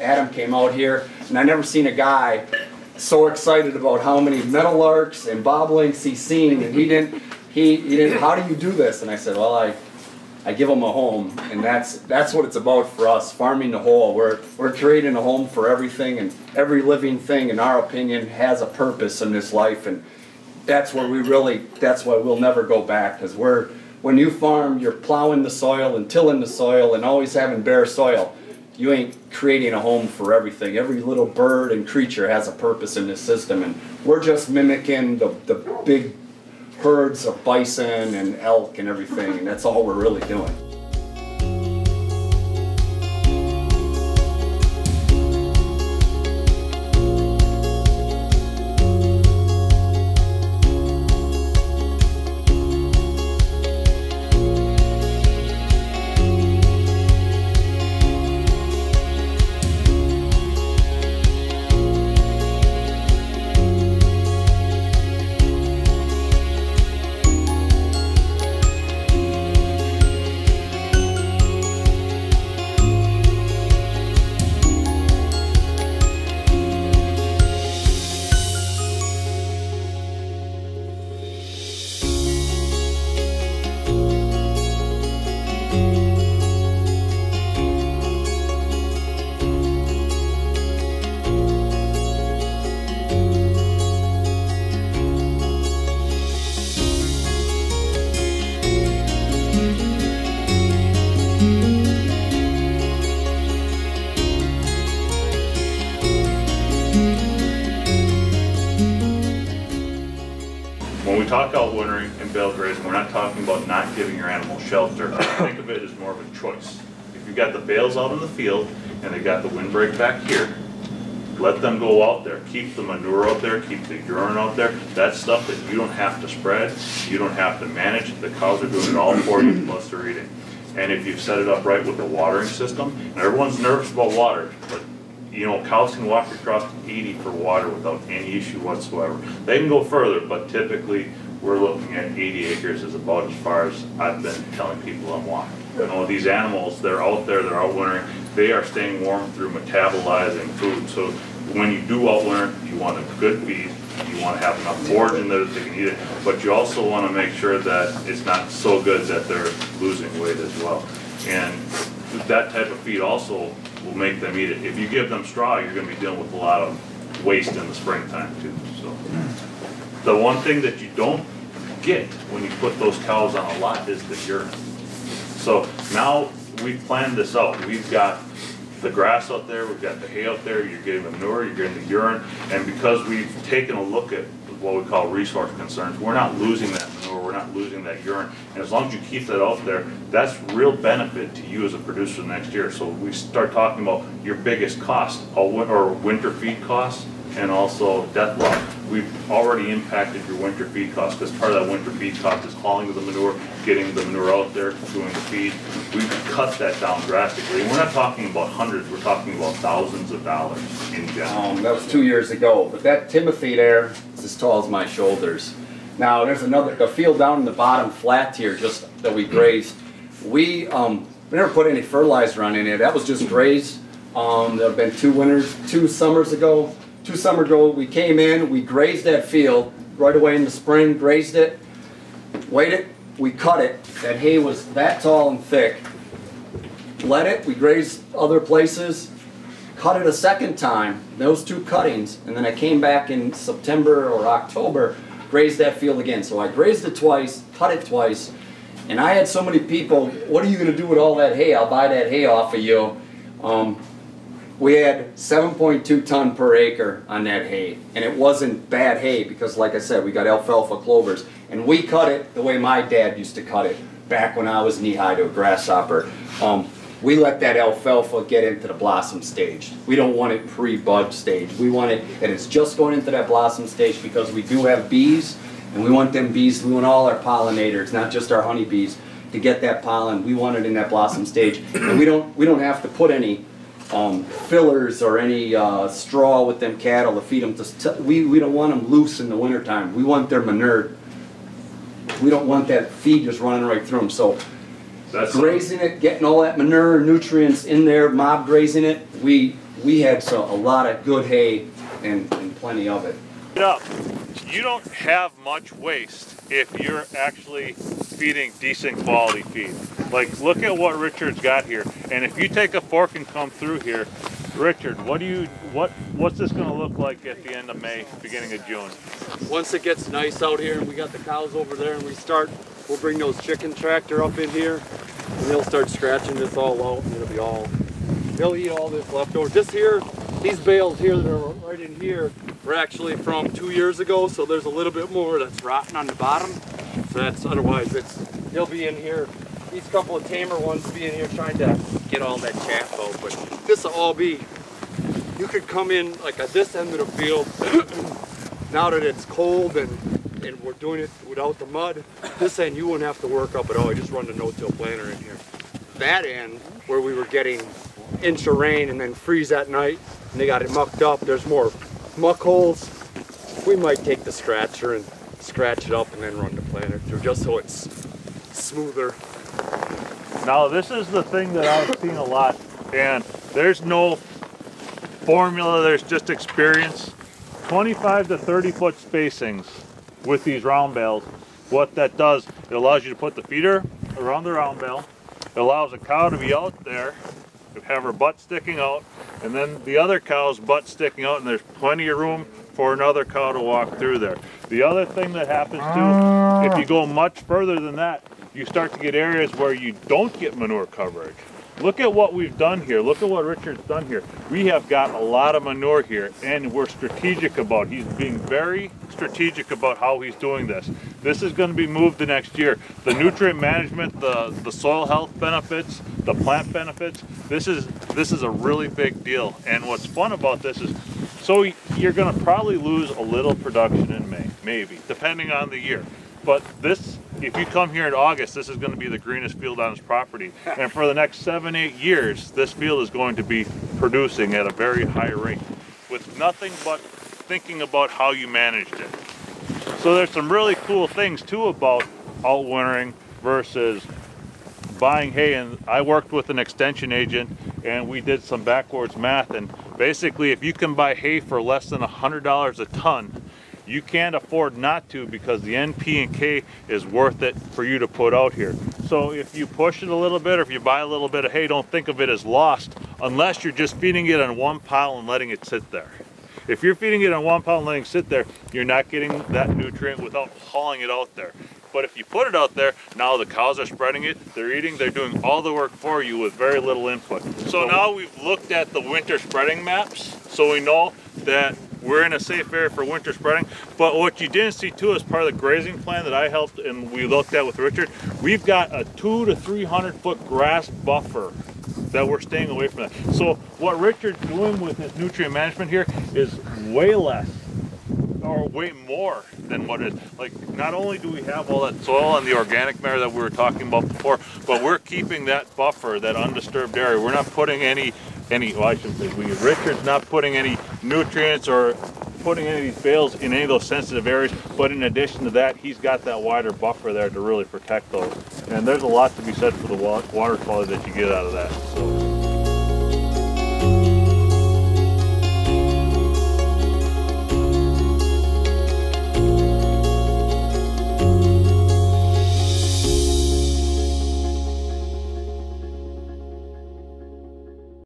Adam came out here, and I never seen a guy so excited about how many meadowlarks and bobolinks he's seen, and he didn't, he, he didn't, how do you do this? And I said, well, I, I give them a home, and that's that's what it's about for us, farming the whole. We're we're creating a home for everything, and every living thing, in our opinion, has a purpose in this life, and that's where we really. That's why we'll never go back, because we're when you farm, you're plowing the soil and tilling the soil, and always having bare soil. You ain't creating a home for everything. Every little bird and creature has a purpose in this system, and we're just mimicking the the big herds of bison and elk and everything, and that's all we're really doing. Talk out wintering and bale grazing, we're not talking about not giving your animal shelter. Think of it as more of a choice. If you've got the bales out in the field and they've got the windbreak back here, let them go out there. Keep the manure out there, keep the urine out there. That's stuff that you don't have to spread, you don't have to manage. The cows are doing it all for you, plus they're eating. And if you've set it up right with the watering system, and everyone's nervous about water, but you know, cows can walk across 80 for water without any issue whatsoever. They can go further, but typically, we're looking at 80 acres is about as far as I've been telling people I'm walking. You know, these animals, they're out there, they're out wintering, they are staying warm through metabolizing food. So when you do out winter, you want a good feed, you want to have enough forage in there that they can eat it, but you also want to make sure that it's not so good that they're losing weight as well. And that type of feed also will make them eat it. If you give them straw, you're gonna be dealing with a lot of waste in the springtime too, so. The one thing that you don't get when you put those cows on a lot is the urine. So now we've planned this out. We've got the grass out there, we've got the hay out there, you're getting manure, you're getting the urine. And because we've taken a look at what we call resource concerns, we're not losing that manure, we're not losing that urine. And as long as you keep that out there, that's real benefit to you as a producer next year. So we start talking about your biggest cost, or winter feed costs, and also death loss. We've already impacted your winter feed costs, because part of that winter feed cost is hauling the manure, getting the manure out there, doing the feed. We've cut that down drastically. We're not talking about hundreds, we're talking about thousands of dollars in general. Um, that was two years ago, but that Timothy there is as tall as my shoulders. Now, there's another, the field down in the bottom flat here, just that we grazed. We, um, we never put any fertilizer on of it. That was just grazed. Um, there have been two winters, two summers ago. Two summers ago, we came in, we grazed that field right away in the spring, grazed it, waited, we cut it. That hay was that tall and thick. Let it, we grazed other places, cut it a second time, those two cuttings, and then I came back in September or October, grazed that field again. So I grazed it twice, cut it twice, and I had so many people, what are you going to do with all that hay? I'll buy that hay off of you. Um, we had 7.2 ton per acre on that hay, and it wasn't bad hay because, like I said, we got alfalfa clovers, and we cut it the way my dad used to cut it back when I was knee high to a grasshopper. Um, we let that alfalfa get into the blossom stage. We don't want it pre-bud stage. We want it and it's just going into that blossom stage because we do have bees, and we want them bees, we want all our pollinators, not just our honeybees, to get that pollen. We want it in that blossom stage, and we don't we don't have to put any um, fillers or any uh, straw with them cattle to feed them. To we, we don't want them loose in the wintertime. We want their manure. We don't want that feed just running right through them. So That's grazing it, getting all that manure, nutrients in there, mob grazing it, we we had so, a lot of good hay and, and plenty of it. it up. You don't have much waste if you're actually feeding decent quality feed. Like, look at what Richard's got here. And if you take a fork and come through here, Richard, what do you, what, what's this gonna look like at the end of May, beginning of June? Once it gets nice out here and we got the cows over there and we start, we'll bring those chicken tractor up in here and they'll start scratching this all out and it'll be all, they'll eat all this leftover. Just here, these bales here that are right in here were actually from two years ago, so there's a little bit more that's rotten on the bottom. So that's, otherwise it's, they'll be in here. These couple of tamer ones be in here trying to get all that chaff out, but this will all be, you could come in like at this end of the field now that it's cold and and we're doing it without the mud, this end you wouldn't have to work up at all. You just run the no-till planter in here. That end where we were getting inch of rain and then freeze at night and they got it mucked up, there's more muck holes. We might take the scratcher and scratch it up and then run the planter through just so it's smoother. Now, this is the thing that I've seen a lot, and there's no formula, there's just experience. 25 to 30 foot spacings with these round bales. What that does, it allows you to put the feeder around the round bale. It allows a cow to be out there, have her butt sticking out, and then the other cow's butt sticking out, and there's plenty of room for another cow to walk through there. The other thing that happens too, ah. if you go much further than that, you start to get areas where you don't get manure coverage. Look at what we've done here. Look at what Richard's done here. We have got a lot of manure here and we're strategic about, he's being very strategic about how he's doing this. This is gonna be moved the next year. The nutrient management, the, the soil health benefits, the plant benefits, this is, this is a really big deal. And what's fun about this is, so you're gonna probably lose a little production in May, maybe, depending on the year. But this, if you come here in August, this is going to be the greenest field on this property. And for the next seven, eight years, this field is going to be producing at a very high rate with nothing but thinking about how you managed it. So there's some really cool things too about out wintering versus buying hay. And I worked with an extension agent and we did some backwards math. And basically, if you can buy hay for less than $100 a ton, you can't afford not to because the NP and K is worth it for you to put out here. So if you push it a little bit or if you buy a little bit of hay, don't think of it as lost unless you're just feeding it on one pile and letting it sit there. If you're feeding it on one pile and letting it sit there, you're not getting that nutrient without hauling it out there. But if you put it out there, now the cows are spreading it, they're eating, they're doing all the work for you with very little input. So now we've looked at the winter spreading maps, so we know that we're in a safe area for winter spreading. But what you didn't see too as part of the grazing plan that I helped and we looked at with Richard, we've got a two to 300 foot grass buffer that we're staying away from that. So what Richard's doing with his nutrient management here is way less or way more than what it like not only do we have all that soil and the organic matter that we were talking about before but we're keeping that buffer that undisturbed area. We're not putting any any well, I shouldn't say we Richard's not putting any nutrients or putting any of these bales in any of those sensitive areas but in addition to that he's got that wider buffer there to really protect those. And there's a lot to be said for the water quality that you get out of that so